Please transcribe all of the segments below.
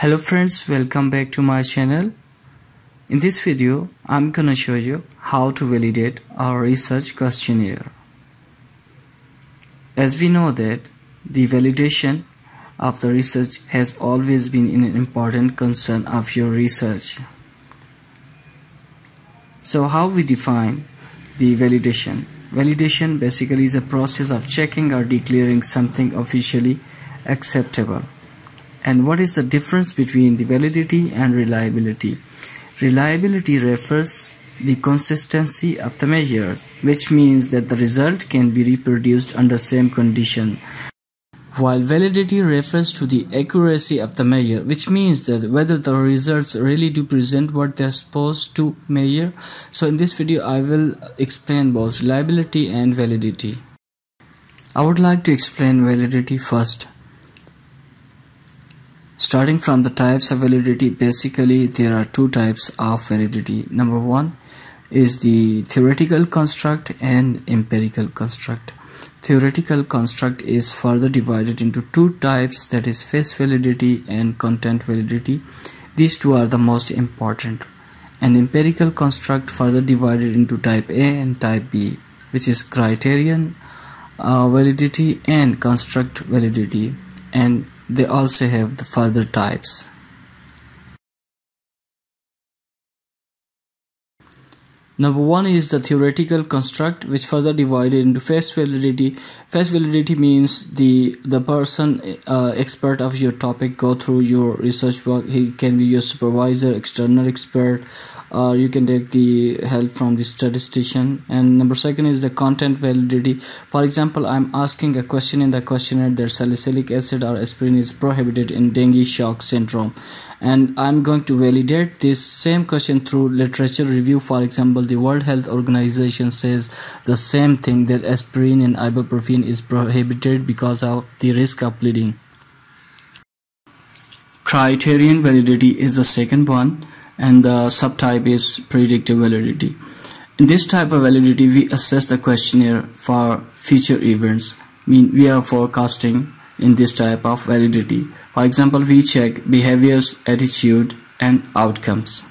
hello friends welcome back to my channel. In this video I'm gonna show you how to validate our research questionnaire. As we know that the validation of the research has always been an important concern of your research. So how we define the validation? Validation basically is a process of checking or declaring something officially acceptable and what is the difference between the validity and reliability? Reliability refers the consistency of the measures, which means that the result can be reproduced under same condition. While validity refers to the accuracy of the measure, which means that whether the results really do present what they are supposed to measure. So in this video, I will explain both reliability and validity. I would like to explain validity first. Starting from the types of validity, basically there are two types of validity. Number one is the theoretical construct and empirical construct. Theoretical construct is further divided into two types that is face validity and content validity. These two are the most important. An empirical construct further divided into type A and type B which is criterion uh, validity and construct validity and they also have the further types. Number one is the theoretical construct which further divided into face validity. Face validity means the the person uh, expert of your topic go through your research work. He can be your supervisor, external expert, or you can take the help from the statistician. And number second is the content validity. For example i'm asking a question in the questionnaire that salicylic acid or aspirin is prohibited in dengue shock syndrome. And i'm going to validate this same question through literature review. For example the world health organization says the same thing that aspirin and ibuprofen is prohibited because of the risk of bleeding. Criterion validity is the second one and the subtype is predictive validity. In this type of validity, we assess the questionnaire for future events. I mean, we are forecasting in this type of validity. For example, we check behaviors, attitude, and outcomes.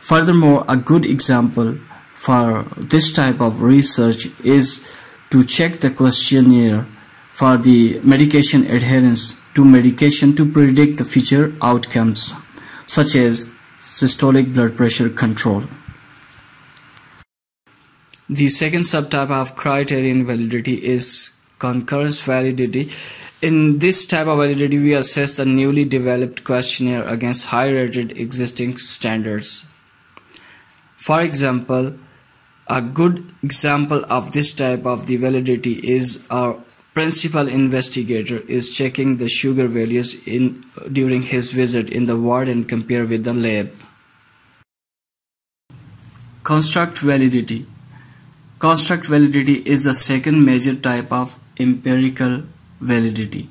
Furthermore, a good example for this type of research is to check the questionnaire for the medication adherence to medication to predict the future outcomes such as systolic blood pressure control. The second subtype of criterion validity is concurrence validity. In this type of validity, we assess the newly developed questionnaire against high-rated existing standards. For example, a good example of this type of the validity is our principal investigator is checking the sugar values in during his visit in the ward and compare with the lab. Construct validity. Construct validity is the second major type of empirical validity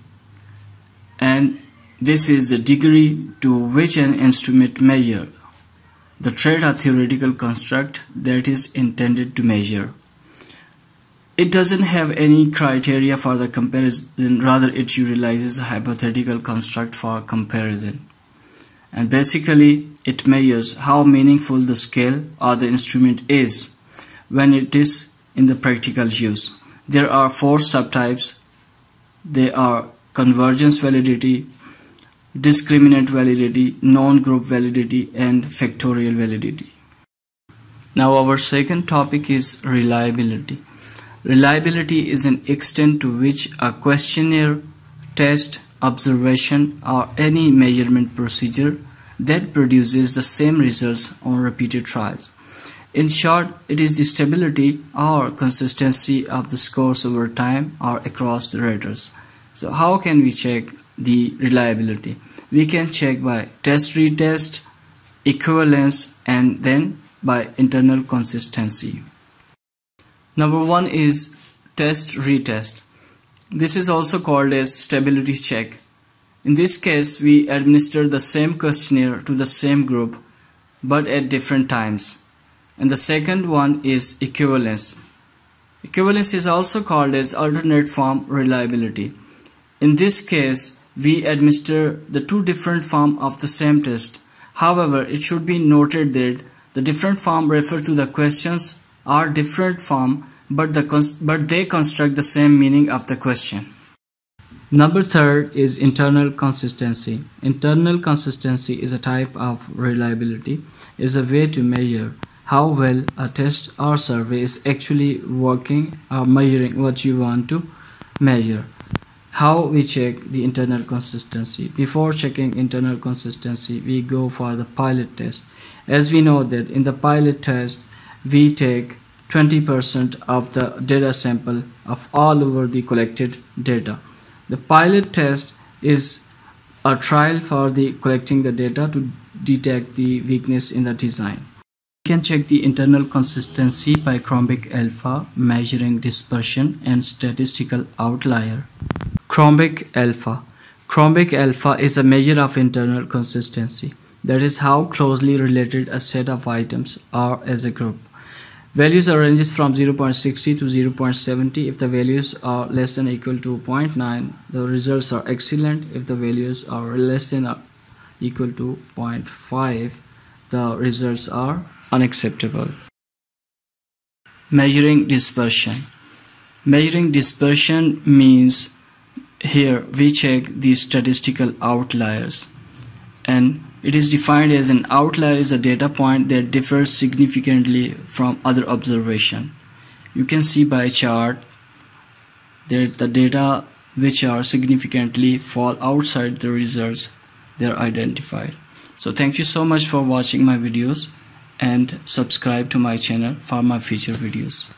and this is the degree to which an instrument measure the trait or theoretical construct that is intended to measure. It doesn't have any criteria for the comparison, rather it utilizes a hypothetical construct for comparison. And basically, it measures how meaningful the scale or the instrument is when it is in the practical use. There are four subtypes. They are convergence validity, discriminant validity, known-group validity, and factorial validity. Now our second topic is reliability. Reliability is an extent to which a questionnaire, test, observation or any measurement procedure that produces the same results on repeated trials. In short, it is the stability or consistency of the scores over time or across the raters. So how can we check the reliability? We can check by test retest, equivalence and then by internal consistency. Number one is test retest. This is also called as stability check. In this case, we administer the same questionnaire to the same group but at different times. And the second one is equivalence. Equivalence is also called as alternate form reliability. In this case, we administer the two different form of the same test. However, it should be noted that the different form refer to the questions are different form but, the but they construct the same meaning of the question. Number third is internal consistency. Internal consistency is a type of reliability, is a way to measure how well a test or survey is actually working or measuring what you want to measure. How we check the internal consistency. Before checking internal consistency, we go for the pilot test. As we know that in the pilot test, we take 20% of the data sample of all over the collected data the pilot test is a trial for the collecting the data to detect the weakness in the design. You can check the internal consistency by Cronbach alpha measuring dispersion and statistical outlier. Cronbach alpha Cronbach alpha is a measure of internal consistency. That is how closely related a set of items are as a group. Values are ranges from 0.60 to 0.70. If the values are less than equal to 0.9, the results are excellent. If the values are less than or equal to 0.5, the results are unacceptable. Measuring dispersion. Measuring dispersion means here we check the statistical outliers and it is defined as an outlier is a data point that differs significantly from other observation. You can see by chart that the data which are significantly fall outside the results they are identified. So thank you so much for watching my videos and subscribe to my channel for my future videos.